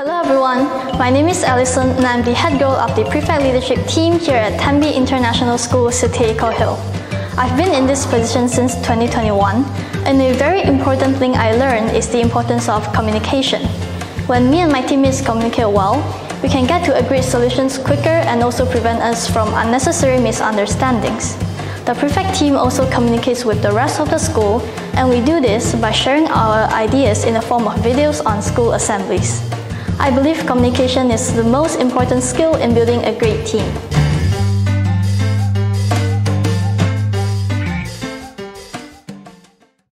Hello everyone, my name is Alison and I'm the head girl of the Prefect Leadership team here at Tenby International School, Setia EcoHill. I've been in this position since 2021 and a very important thing I learned is the importance of communication. When me and my teammates communicate well, we can get to agreed solutions quicker and also prevent us from unnecessary misunderstandings. The Prefect team also communicates with the rest of the school and we do this by sharing our ideas in the form of videos on school assemblies. I believe communication is the most important skill in building a great team.